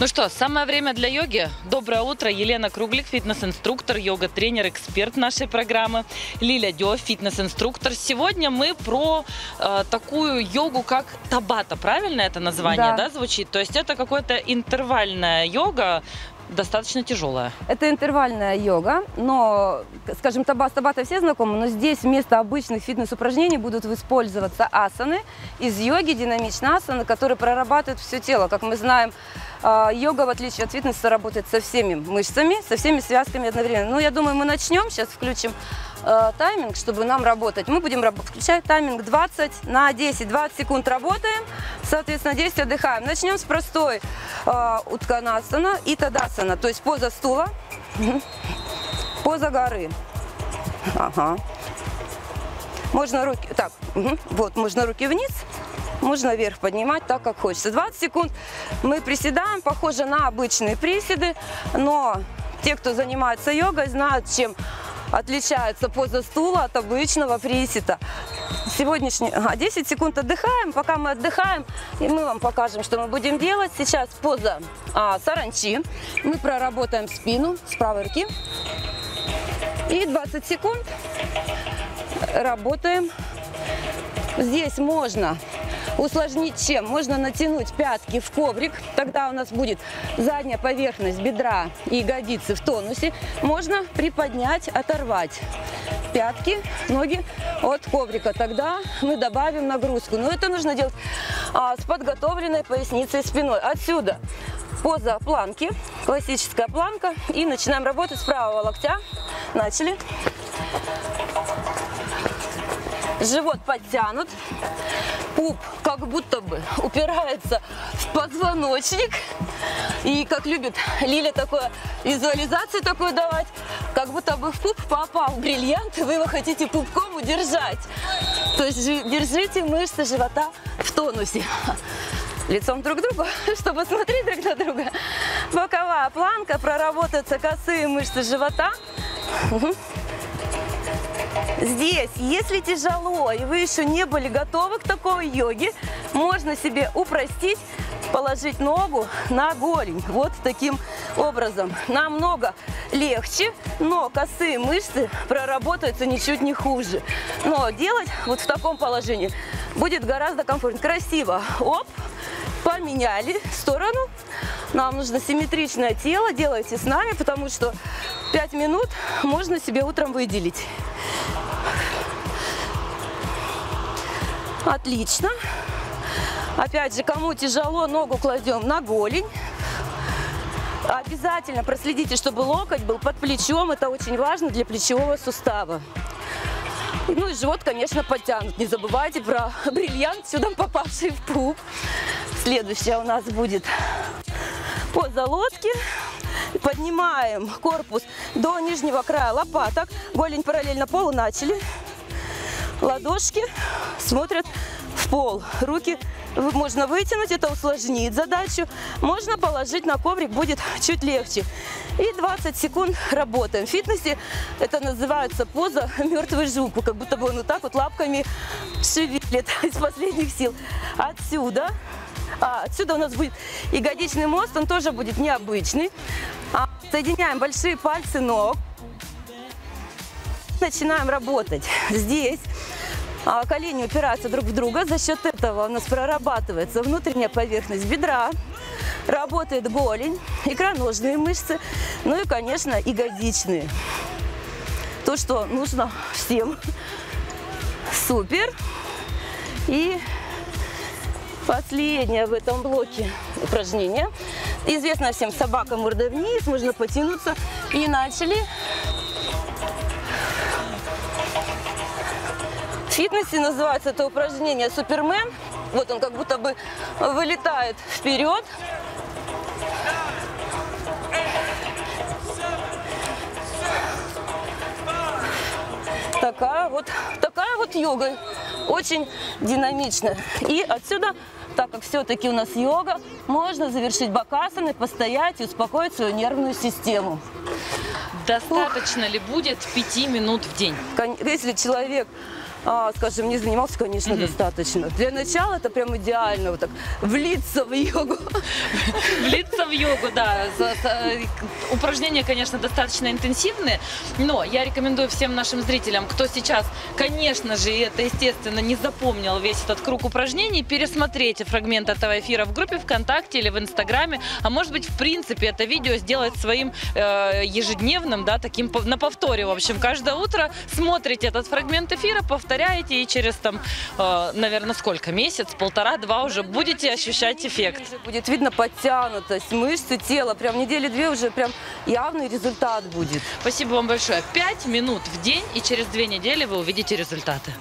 Ну что, самое время для йоги. Доброе утро. Елена Круглик, фитнес-инструктор, йога-тренер, эксперт нашей программы. Лиля Дё, фитнес-инструктор. Сегодня мы про э, такую йогу, как табата. Правильно это название, да. Да. звучит? То есть это какая-то интервальная йога, достаточно тяжелая. Это интервальная йога, но, скажем, таба, с табата все знакомы, но здесь вместо обычных фитнес-упражнений будут использоваться асаны из йоги, динамичные асаны, которые прорабатывают все тело. Как мы знаем, йога, в отличие от фитнеса, работает со всеми мышцами, со всеми связками одновременно. Ну, я думаю, мы начнем, сейчас включим э, тайминг, чтобы нам работать. Мы будем включать тайминг 20 на 10, 20 секунд работаем, соответственно, 10 отдыхаем. Начнем с простой э, утканасана и тадасана, то есть поза стула, поза горы. Ага. Можно руки, так, мгм. вот, можно руки вниз, можно вверх поднимать так, как хочется. 20 секунд мы приседаем, похоже на обычные приседы, но те, кто занимается йогой, знают, чем отличается поза стула от обычного приседа. Сегодняшний, ага, 10 секунд отдыхаем. Пока мы отдыхаем, и мы вам покажем, что мы будем делать. Сейчас поза а, саранчи. Мы проработаем спину с правой руки. И 20 секунд работаем. Здесь можно усложнить чем? Можно натянуть пятки в коврик, тогда у нас будет задняя поверхность бедра и ягодицы в тонусе. Можно приподнять, оторвать пятки, ноги от коврика. Тогда мы добавим нагрузку. Но это нужно делать а, с подготовленной поясницей спиной. Отсюда поза планки, классическая планка. И начинаем работать с правого локтя. Начали. Живот подтянут, пуп как будто бы упирается в позвоночник. И как любит Лиля такое, визуализацию такую давать, как будто бы в пуп попал бриллиант, и вы его хотите пупком удержать. То есть жи- держите мышцы живота в тонусе. Лицом друг к другу, чтобы смотреть друг на друга. Боковая планка, проработаются косые мышцы живота. Здесь, если тяжело и вы еще не были готовы к такой йоге, можно себе упростить, положить ногу на голень. Вот таким образом. Намного легче, но косые мышцы проработаются ничуть не хуже. Но делать вот в таком положении будет гораздо комфортнее. Красиво. Оп, поменяли сторону. Нам нужно симметричное тело. Делайте с нами, потому что 5 минут можно себе утром выделить. Отлично. Опять же, кому тяжело, ногу кладем на голень. Обязательно проследите, чтобы локоть был под плечом. Это очень важно для плечевого сустава. Ну и живот, конечно, подтянут. Не забывайте про бриллиант, сюда попавший в пуп. Следующая у нас будет поза лодки. Поднимаем корпус до нижнего края лопаток. Голень параллельно полу. Начали. Ладошки смотрят в пол. Руки можно вытянуть, это усложнит задачу. Можно положить на коврик, будет чуть легче. И 20 секунд работаем. В фитнесе это называется поза мертвый жук. Как будто бы он вот так вот лапками шевелит из последних сил. Отсюда а, отсюда у нас будет ягодичный мост, он тоже будет необычный. А, соединяем большие пальцы ног. Начинаем работать. Здесь а, колени упираются друг в друга. За счет этого у нас прорабатывается внутренняя поверхность бедра. Работает голень, икроножные мышцы, ну и, конечно, ягодичные. То, что нужно всем. Супер. И Последнее в этом блоке упражнение. Известно всем собака мордой вниз, можно потянуться. И начали. Фитнесе называется это упражнение Супермен. Вот он как будто бы вылетает вперед. Такая вот, такая вот йога. Очень динамичная. И отсюда, так как все-таки у нас йога, можно завершить бакасаны, постоять и успокоить свою нервную систему. Достаточно ли будет 5 минут в день? Если человек а, скажем, не занимался, конечно, достаточно. Для начала это прям идеально, вот так, влиться в йогу. Влиться в йогу, да. Э, Упражнения, конечно, достаточно интенсивные, но я рекомендую всем нашим зрителям, кто сейчас, конечно же, и это, естественно, не запомнил весь этот круг упражнений, пересмотрите фрагмент этого эфира в группе ВКонтакте или в Инстаграме, а может быть, в принципе, это видео сделать своим э, ежедневным, да, таким на повторе, в общем, каждое утро смотрите этот фрагмент эфира, повторяете, и через там, э, наверное, сколько, месяц, полтора-два уже будете ощущать эффект. Будет видно подтянутость, мышцы тела, прям недели две уже прям явный результат будет. Спасибо вам большое. Пять минут в день, и через две недели вы увидите результаты.